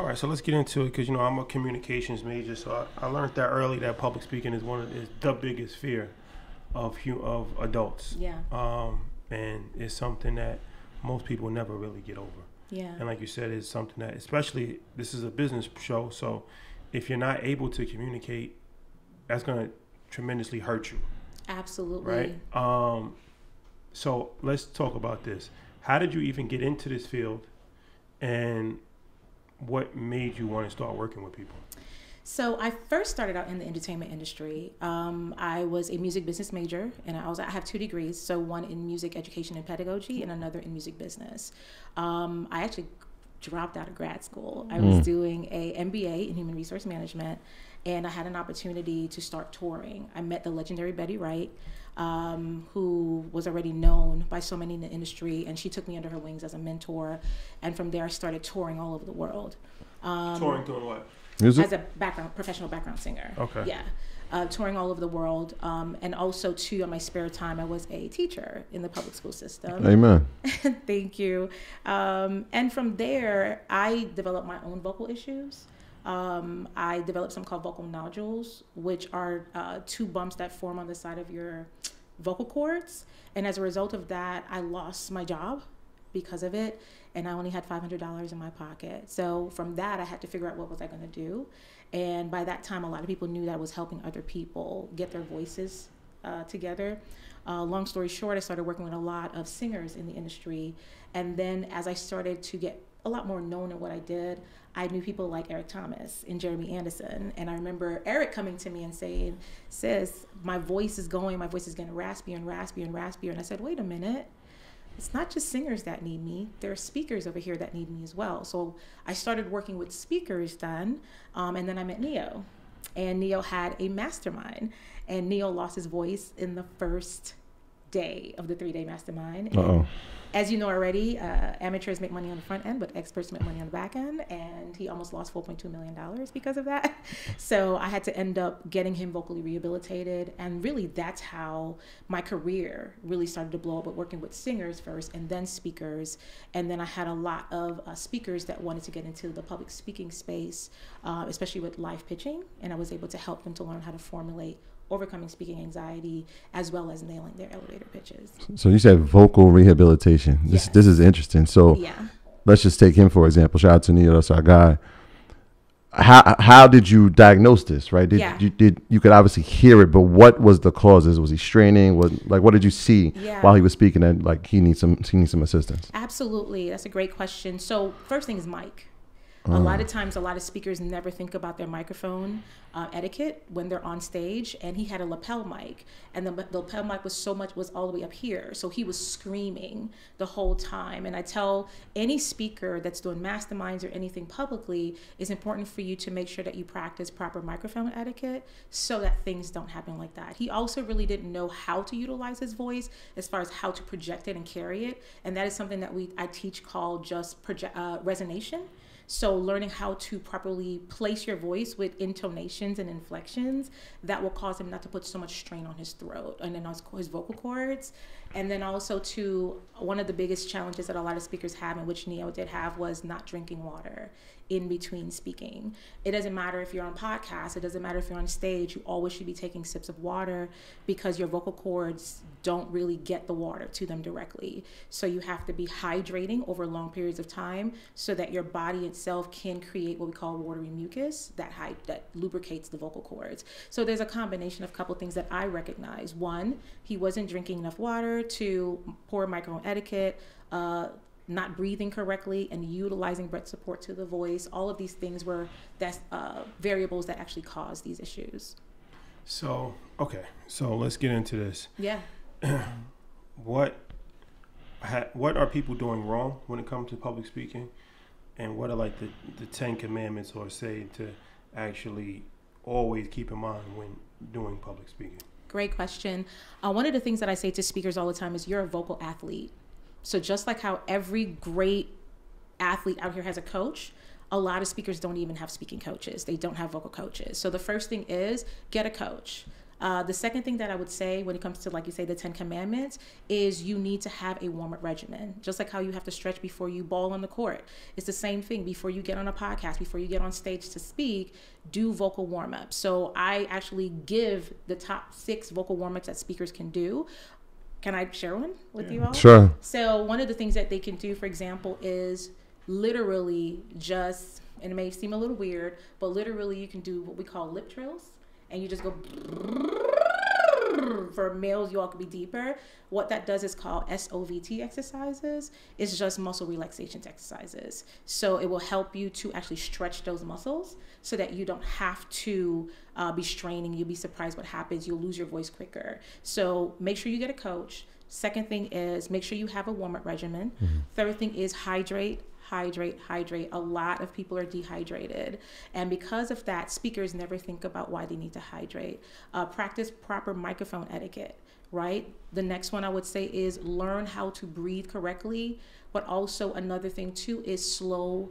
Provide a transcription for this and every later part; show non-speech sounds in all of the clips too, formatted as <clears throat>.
All right, so let's get into it because you know I'm a communications major, so I, I learned that early that public speaking is one of is the biggest fear of of adults. Yeah. Um, and it's something that most people never really get over. Yeah. And like you said, it's something that, especially this is a business show, so if you're not able to communicate, that's gonna tremendously hurt you, Absolutely. right? Um, so let's talk about this. How did you even get into this field, and what made you want to start working with people? So I first started out in the entertainment industry. Um, I was a music business major, and I was I have two degrees. So one in music education and pedagogy, and another in music business. Um, I actually dropped out of grad school. I was doing a MBA in human resource management, and I had an opportunity to start touring. I met the legendary Betty Wright. Um, who was already known by so many in the industry, and she took me under her wings as a mentor. And from there, I started touring all over the world. Um, Touring doing what? Music? as a background professional background singer. Okay. Yeah. Uh, touring all over the world, um, and also too, on my spare time, I was a teacher in the public school system. Amen. <laughs> Thank you. Um, and from there, I developed my own vocal issues. Um, I developed something called vocal nodules, which are uh, two bumps that form on the side of your vocal cords. And as a result of that, I lost my job because of it, and I only had $500 in my pocket. So from that, I had to figure out what was I going to do. And by that time, a lot of people knew that I was helping other people get their voices uh, together. Uh, long story short, I started working with a lot of singers in the industry. And then as I started to get a lot more known in what I did, I knew people like Eric Thomas and Jeremy Anderson. And I remember Eric coming to me and saying, Sis, my voice is going, my voice is getting raspier and raspier and raspier. And I said, Wait a minute. It's not just singers that need me. There are speakers over here that need me as well. So I started working with speakers then, um, and then I met Neo, and Neo had a mastermind, and Neo lost his voice in the first day of the three-day mastermind. Uh-oh. As you know already, uh, amateurs make money on the front end, but experts make money on the back end, and he almost lost 4.2 million dollars because of that. <laughs> So I had to end up getting him vocally rehabilitated, and really that's how my career really started to blow up. But working with singers first, and then speakers, and then I had a lot of uh, speakers that wanted to get into the public speaking space, uh, especially with live pitching, and I was able to help them to learn how to formulate overcoming speaking anxiety as well as nailing their elevator pitches. So you said vocal rehabilitation. This Yes. this is interesting. So Yeah. let's just take him for example. Shout out to Neo, that's our guy. How how did you diagnose this? Right? Did Yeah. you did you could obviously hear it, but what was the causes? Was he straining? Was like what did you see Yeah. while he was speaking? That like he needs some he needs some assistance. Absolutely. That's a great question. So, first thing is A lot of times, a lot of speakers never think about their microphone uh, etiquette when they're on stage. And he had a lapel mic, and the, the lapel mic was so much was all the way up here, so he was screaming the whole time. And I tell any speaker that's doing masterminds or anything publicly, it's important for you to make sure that you practice proper microphone etiquette so that things don't happen like that. He also really didn't know how to utilize his voice as far as how to project it and carry it, and that is something that we I teach called just project uh, resonation. So, learning how to properly place your voice with intonations and inflections that will cause him not to put so much strain on his throat and then on his, his vocal cords. And then also, to one of the biggest challenges that a lot of speakers have, and which Neo did have, was not drinking water in between speaking. It doesn't matter if you're on podcast, it doesn't matter if you're on stage, you always should be taking sips of water because your vocal cords don't really get the water to them directly. So you have to be hydrating over long periods of time so that your body itself can create what we call watery mucus that that lubricates the vocal cords. So there's a combination of a couple things that I recognize. One, he wasn't drinking enough water. Two, poor microphone etiquette. Uh, not breathing correctly and utilizing breath support to the voice. All of these things were that's uh, variables that actually cause these issues. So okay, so let's get into this. Yeah. <clears throat> What ha, what are people doing wrong when it comes to public speaking, and what are like the the Ten Commandments or say to actually always keep in mind when doing public speaking? Great question. Uh, one of the things that I say to speakers all the time is you're a vocal athlete. So just like how every great athlete out here has a coach, a lot of speakers don't even have speaking coaches. They don't have vocal coaches. So the first thing is get a coach. Uh, the second thing that I would say when it comes to, like you say, the Ten Commandments is you need to have a warm up regimen. Just like how you have to stretch before you ball on the court. It's the same thing before you get on a podcast, before you get on stage to speak, do vocal warm ups. So I actually give the top six vocal warm ups that speakers can do. Can I share one with yeah. you all? Sure. So one of the things that they can do, for example, is literally just, and it may seem a little weird, but literally you can do what we call lip trills and you just go <laughs> for males you all could be deeper. What that does is called SOVT exercises. It's just muscle relaxation exercises. So it will help you to actually stretch those muscles so that you don't have to uh, be straining. You'll be surprised what happens. You'll lose your voice quicker. So make sure you get a coach. Second thing is make sure you have a warm-up regimen. Mm-hmm. third thing is hydrate hydrate, hydrate. A lot of people are dehydrated. And because of that, speakers never think about why they need to hydrate. Uh, practice proper microphone etiquette, right? The next one I would say is learn how to breathe correctly. But also, another thing too is slow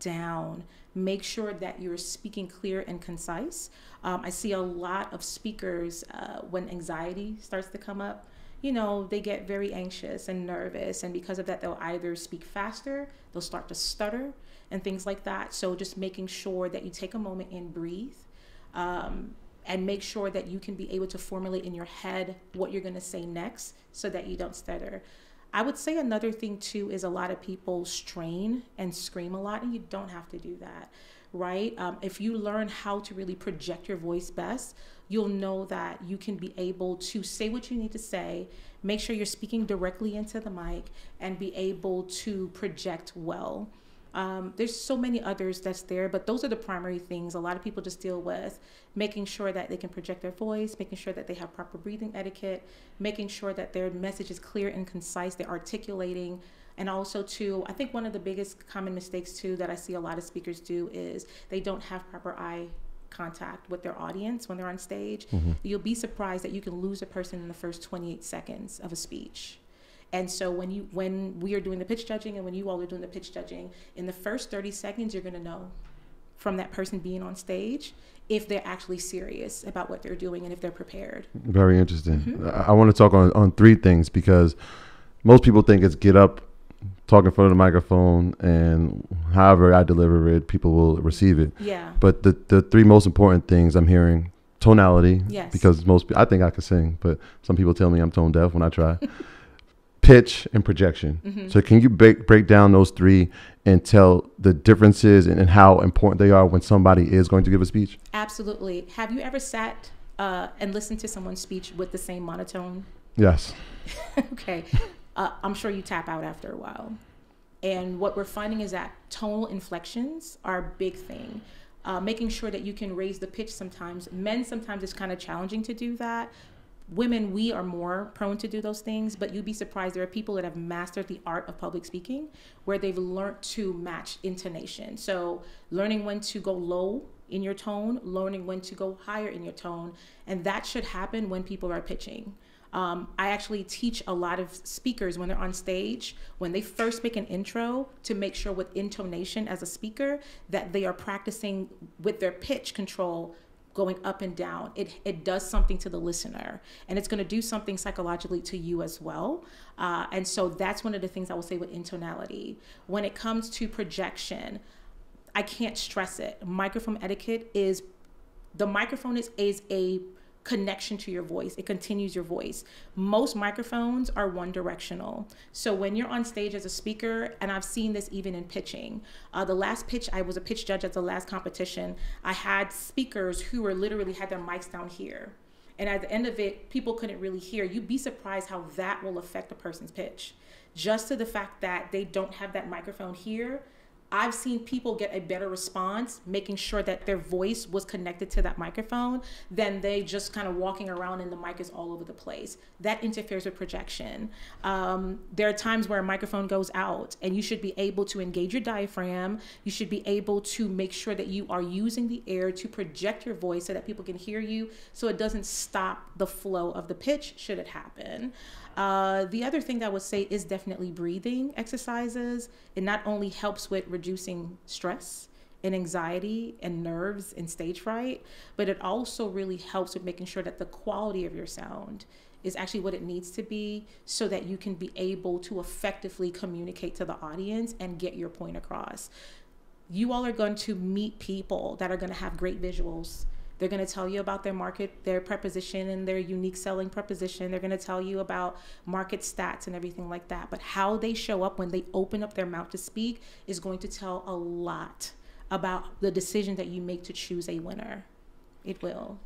down. Make sure that you're speaking clear and concise. Um, I see a lot of speakers uh, when anxiety starts to come up you know, they get very anxious and nervous. And because of that, they'll either speak faster, they'll start to stutter, and things like that. So just making sure that you take a moment and breathe. Um, and make sure that you can be able to formulate in your head what you're going to say next so that you don't stutter. I would say another thing too is a lot of people strain and scream a lot, and you don't have to do that, right? Um, if you learn how to really project your voice best, you'll know that you can be able to say what you need to say, make sure you're speaking directly into the mic, and be able to project well. Um, there's so many others that's there, but those are the primary things a lot of people just deal with making sure that they can project their voice, making sure that they have proper breathing etiquette, making sure that their message is clear and concise, they're articulating. And also, too, I think one of the biggest common mistakes, too, that I see a lot of speakers do is they don't have proper eye contact with their audience when they're on stage, mm-hmm. you'll be surprised that you can lose a person in the first 28 seconds of a speech. And so when you when we are doing the pitch judging and when you all are doing the pitch judging, in the first 30 seconds you're going to know from that person being on stage if they're actually serious about what they're doing and if they're prepared. Very interesting. Mm-hmm. I, I want to talk on, on three things because most people think it's get up, talk in front of the microphone and however I deliver it, people will receive it. Yeah. But the the three most important things I'm hearing tonality. Yes. Because most I think I can sing, but some people tell me I'm tone deaf when I try. <laughs> Pitch and projection. Mm-hmm. So can you break break down those three and tell the differences and, and, how important they are when somebody is going to give a speech? Absolutely. Have you ever sat uh, and listened to someone's speech with the same monotone? Yes. <laughs> okay uh, I'm sure you tap out after a while. And what we're finding is that tonal inflections are a big thing. Uh, making sure that you can raise the pitch sometimes. Men sometimes it's kind of challenging to do that. Women, we are more prone to do those things, but you'd be surprised. There are people that have mastered the art of public speaking where they've learned to match intonation. So, learning when to go low in your tone, learning when to go higher in your tone. And that should happen when people are pitching. Um, I actually teach a lot of speakers when they're on stage, when they first make an intro, to make sure with intonation as a speaker that they are practicing with their pitch control going up and down. It, it does something to the listener and it's going to do something psychologically to you as well. Uh, and so that's one of the things I will say with intonality. When it comes to projection, I can't stress it. Microphone etiquette is the microphone is, is a connection to your voice. It continues your voice. Most microphones are one directional. So when you're on stage as a speaker, and I've seen this even in pitching, uh, the last pitch, I was a pitch judge at the last competition. I had speakers who were literally had their mics down here. And at the end of it, people couldn't really hear. You'd be surprised how that will affect a person's pitch. Just to the fact that they don't have that microphone here, I've seen people get a better response making sure that their voice was connected to that microphone than they just kind of walking around and the mic is all over the place. That interferes with projection. Um, there are times where a microphone goes out and you should be able to engage your diaphragm. You should be able to make sure that you are using the air to project your voice so that people can hear you so it doesn't stop the flow of the pitch should it happen. Uh, the other thing that I would say is definitely breathing exercises. It not only helps with reducing stress, and anxiety and nerves and stage fright, but it also really helps with making sure that the quality of your sound is actually what it needs to be so that you can be able to effectively communicate to the audience and get your point across. You all are going to meet people that are going to have great visuals. They're going to tell you about their market, their preposition, and their unique selling proposition. They're going to tell you about market stats and everything like that. But how they show up when they open up their mouth to speak is going to tell a lot about the decision that you make to choose a winner. It will.